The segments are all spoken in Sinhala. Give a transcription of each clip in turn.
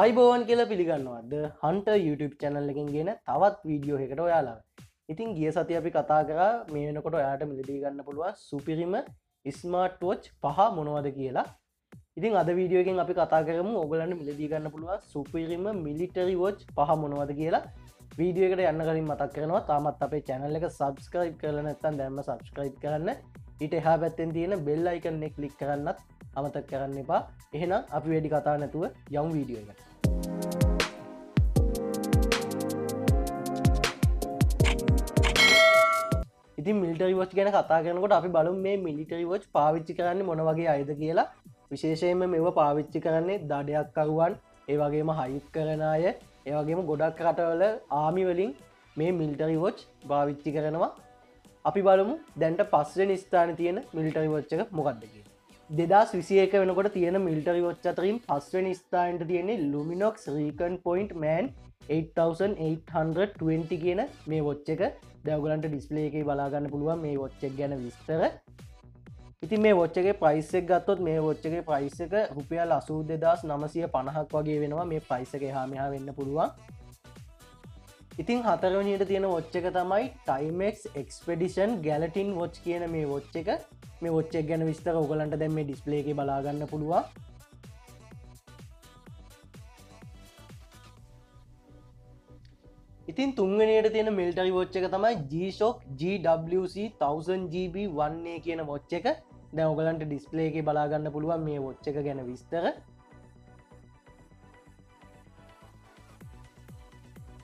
අයිබෝවන් කියලා පිළිගන්නවද? හන්ට YouTube චැනල් එකින් ගෙන තවත් වීඩියෝ එකට ඔයාලා. ඉතින් ගිය සති අපි කතා කර මේනකොට ඔයාට මිලදී ගන්න පුළුවන් සුපිරිම ස්මාර්ට්වෝච් පහ මොනවද කියලා. ඉතින් අද වීඩියෝකින් අපි කතා කරමු. ඔගලන්න මිලදී ගන්න පුළුවන් සුපිරිම මිලිටරි වෝච් පහ මොනවද කියලා. වීඩියෝකට යන්න කලින් මතක් කරනවා. තාමත් අපේ චැනල් එක සබස්ක්‍රයිබ් කරන නැත්තන් දැම්ම සබස්ක්‍රයිබ් කරන්න. ඊට එහා පැත්තෙන් තියෙන බෙල් අයිකන්නෙ කලික් කරන්නත් අමතක් කරන්න එපා. එහෙනම් අපි වැඩි කතා නැතුව යම් වීඩියෝ එක. ඉතින් මිලිටරි වෝච් ගැන කතා කරනකොට අපි බලු මේ මිලිටරි වෝච් පාවිච්චි කරන්න මොන වගේ අයිද කියලා. විශේෂයෙන්ම මෙව පාවිච්චි කරන්නේ දඩයක්කරුවන් ඒ වගේම හයිත් කරන අය ඒවගේම ගොඩක් රටවල ආමිවලින් මේ මිල්ටරි වෝච් භාවිච්චි කරනවා. අපි බලමු දැන්ට පස්සෙන ස්ථාන තියෙන මිලිටරි වෝච්චක මොකක්දක දෙදස් විසියක වෙනකොට තියෙන මිල්ටරි වෝච් අතරින් පස්වෙන ස්ථාන්ට තියෙන්නේ ලුමිනොක්ස් රීකන් පොයින්ට් මෑන් 8820 කියන මේ වොච්ච එක. දැවගලන්ට ඩිස්පලේ එක බලාගන්න පුළුවන් මේ වොච්චක් ගැන විස්තර. ඉතින් මේ වොච්චගේ පයිසක් ගත්තොත් මේ වොච්චගේ පයිස එක රුපියල් අසූ දෙදස් නමසය පණහක් වගේ වෙනවා. මේ පයිසක හාමහා වෙන්න පුළුවන්. ඉතින් හතරවනියට තියෙන වොච්ච එක තමයි ටයිමෙක්ස් එක්ස්පෙඩිෂන් ගැලටින් වොච් කියන මේ වොච්ච එක. මේ වොච්චක් ගැන විස්තර ඔගලන්ට දැම මේ ඩිස්පලේ එක බලාගන්න පුළුවන්. ඉතින් තුන්වනයට තියෙන මිල්ටරි වොච්ච එක තමයි ජීෂෝක් GWC 1000GB වන්නේ කියන වොච්ච එක. දැ ඔගලන්ට ඩිස්පලේ එක බලාගන්න පුළුවන් මේ වොච්ච එක ගැන විස්තර.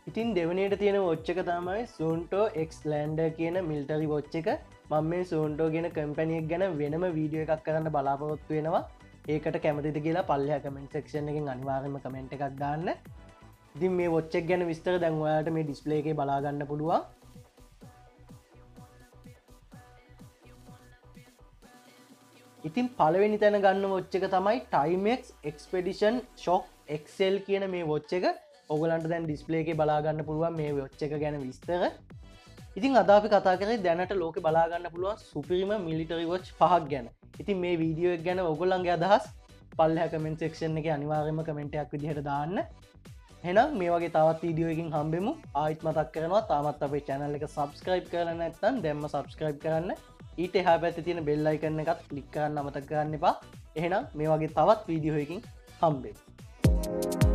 ඉතින් දෙවනයට තියෙන වොච්ච එක තමයි සූන්ටෝ එක් ලන්ඩ කියන මිල්ටරි වොච්ච එක. මං මේ සූන්ටෝ ගෙන කම්පැනියක් ගැන වෙනම වීඩියෝ එකක් කරන්න බලාපොරොත්තු වෙනවා. ඒකට කැමතිද කියලා පල්ලයා කමෙන්ට සක්ෂණ එකින් අනිවාරම කමෙන්ට් එකක් දාන්න. ඉතින් මේ වොච්චක් ගැන විස්තර දැන්වායට මේ ඩිස්පලේ එක බලාගන්න පුළුවන්. ඉතින් පලවෙනි තැන ගන්න වොච්චක තමයි ටයිමෙක්ස් එක්ස්පෙඩිෂන් ශොක් එක්සෙල් කියන මේ වොච්ච එක. ඔගලන්ට දැන් ඩිස්පලේ එක බලාගන්න පුළුවන් මේ වොච්ච එක ගැන විස්තර. ඉතින් අදාපි කතා කර දැනට ලෝක බලාගන්න පුළුවන් සුපිරිම මිලිටරි වොච් පහක් ගැන. ඉතින් මේ වීඩියෝ ගැන ඔගොල්ලන්ගේ අදහස් පල්ල කමෙන්ට සක්ෂන් එක අනිවාර්යම කමෙන්ටයක් විදිහට දාන්න. හෙනම් මේ වගේ තවත් වීඩියෝකින් හම්බෙමු. ආයිත් මතක් කරනවා තාමත් අපේ චැනල් එක සබස්ක්‍රයිබ් කරන්න ඇත්තන් දෙම්ම සබස්ක්‍රයිබ් කරන්න. ඊට හා පැත්ති තියෙන බෙල්ලයි කරන්න එකත් ලික් කරන්න අමතක් කරන්න එපා. එහෙනම් මේ වගේ තවත් වීඩියෝයකින් හම්බේ